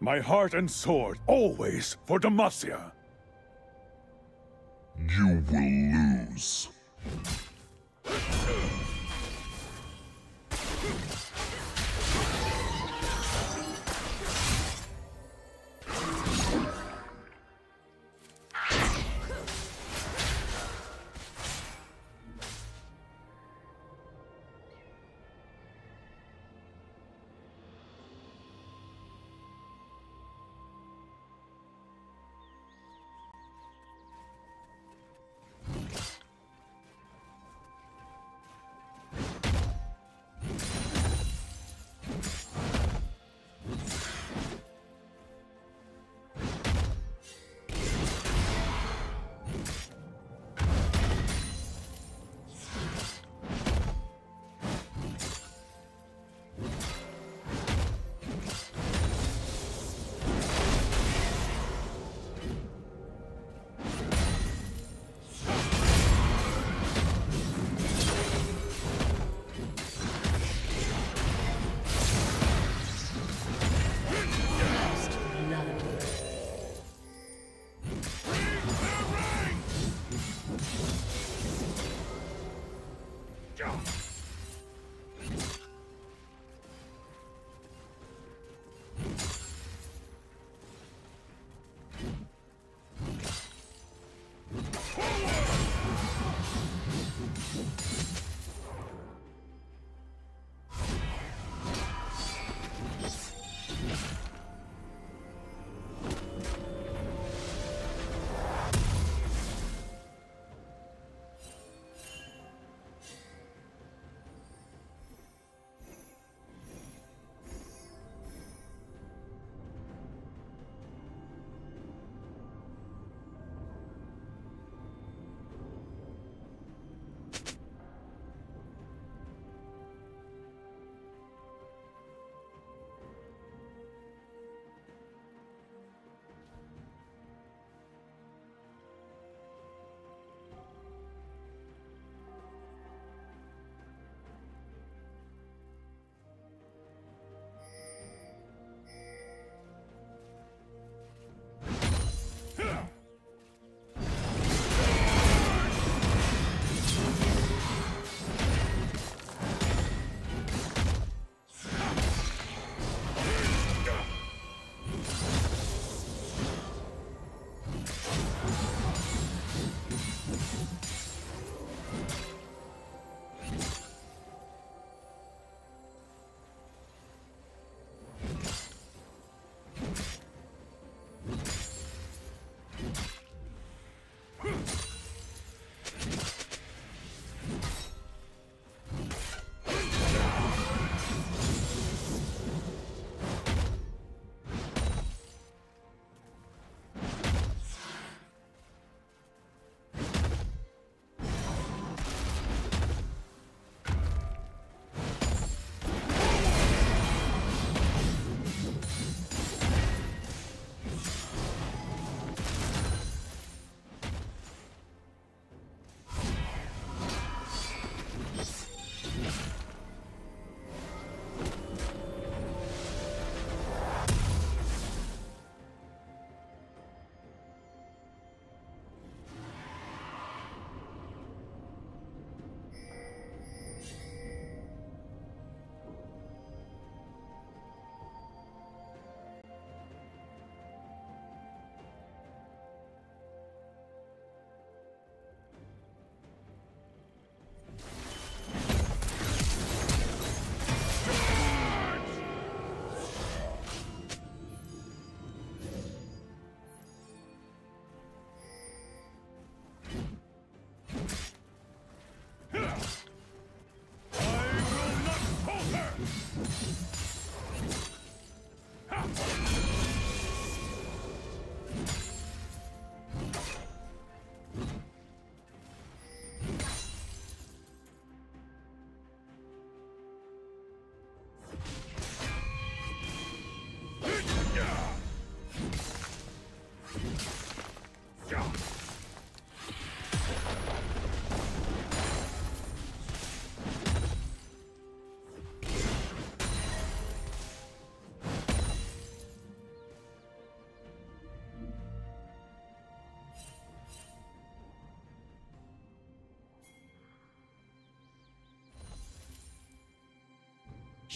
My heart and sword, always for Demacia. You will lose.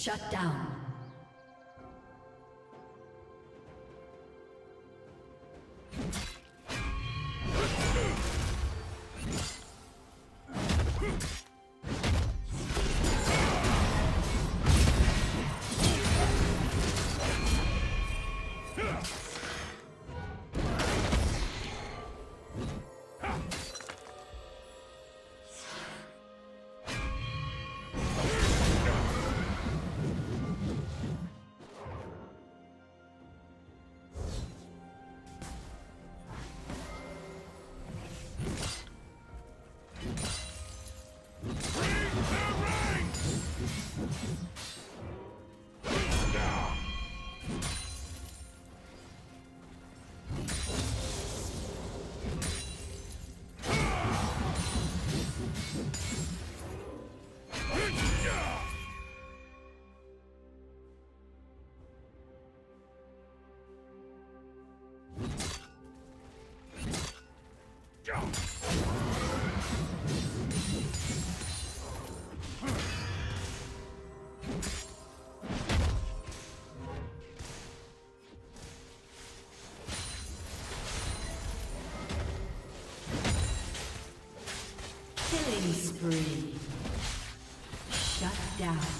Shut down. Spree. Shut down.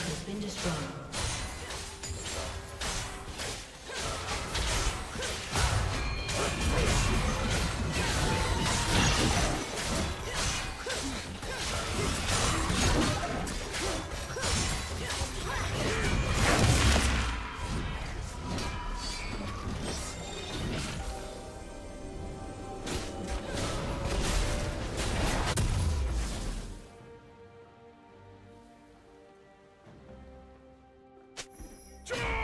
Has been destroyed. Unstoppable.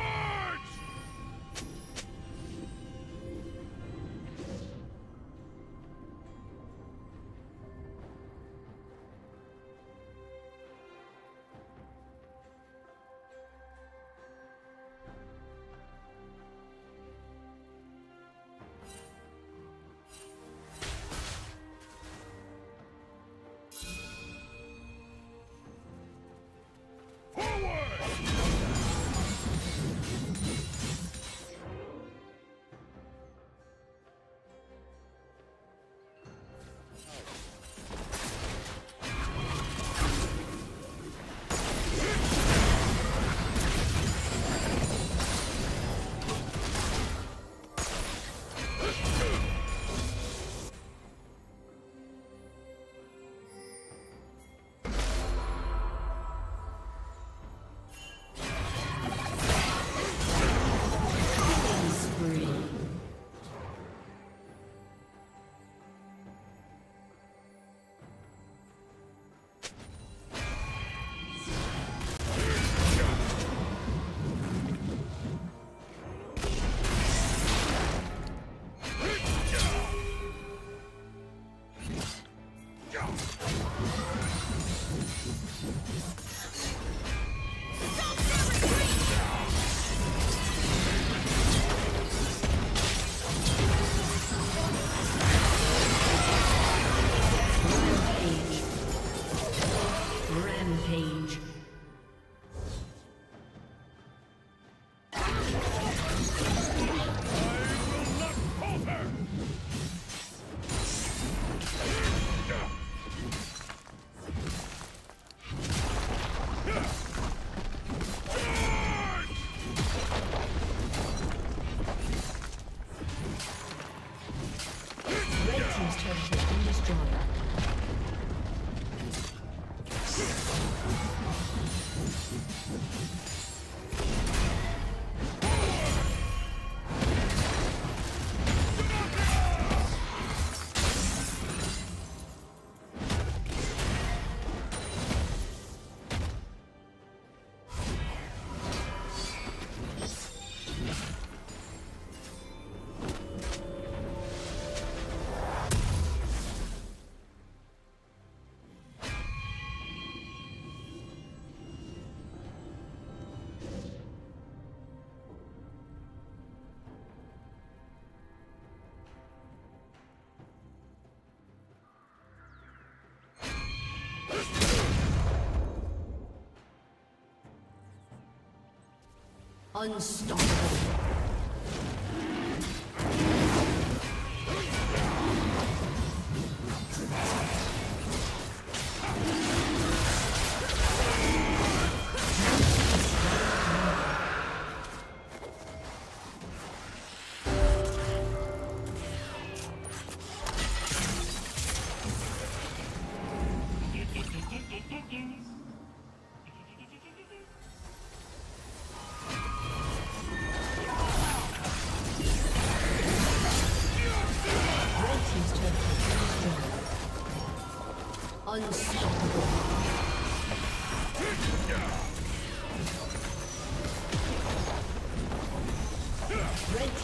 Unstoppable.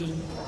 嗯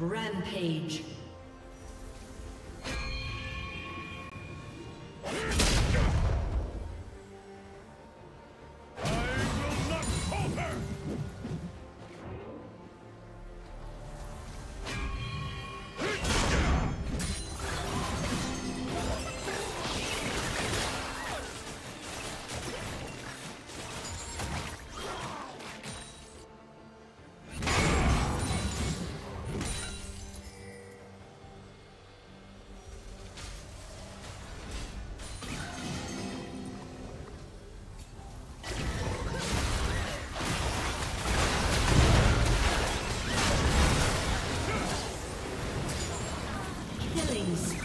Rampage.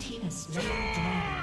Team slain Dragon.